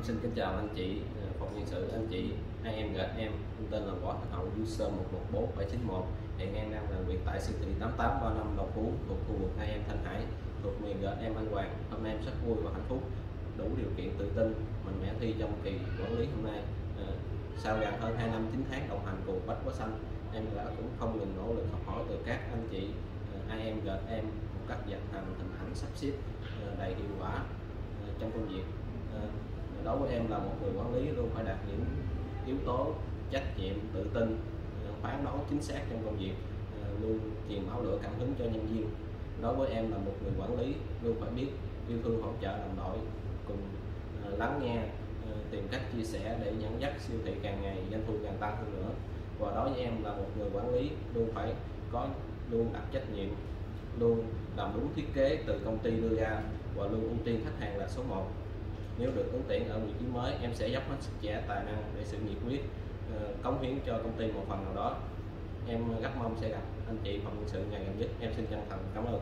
Em xin kính chào anh chị ờ, phòng nhân sự anh chị. Hai em gặp em em tên là Võ Thành Hậu, user 114791 hiện em đang làm việc tại siêu thị 8835 Đồng Phú, thuộc khu vực hai em Thanh Hải. Thuộc miền gặp em Anh Hoàng. Hôm nay em rất vui và hạnh phúc, đủ điều kiện tự tin mình mẽ thi trong kỳ quản lý hôm nay. Ờ, sau gần hơn 2 năm 9 tháng đồng hành cùng Bách Quá Xanh, em đã cũng không ngừng nỗ lực học hỏi từ các anh chị. Ờ, hai em gặp em một cách vận hành hình ảnh sắp xếp đầy hiệu quả trong công việc đối với em là một người quản lý, luôn phải đạt những yếu tố trách nhiệm, tự tin, phán đoán chính xác trong công việc ờ, luôn truyền máu lửa cảm hứng cho nhân viên. Đối với em là một người quản lý, luôn phải biết yêu thương, hỗ trợ, đồng đội, cùng ờ, lắng nghe ờ, tìm cách chia sẻ để dẫn dắt siêu thị càng ngày doanh thu càng tăng hơn nữa. Và đối với em là một người quản lý, luôn phải có, luôn đặt trách nhiệm, luôn làm đúng thiết kế từ công ty đưa ra, và luôn ưu tiên khách hàng là số 1 nếu được ứng tuyển ở vị trí mới, em sẽ dốc hết sức trẻ tài năng để sự nhiệt huyết ờ, cống hiến cho công ty một phần nào đó. Em rất mong sẽ gặp anh chị phòng nhân sự ngày gần nhất. Em xin chân thành cảm ơn.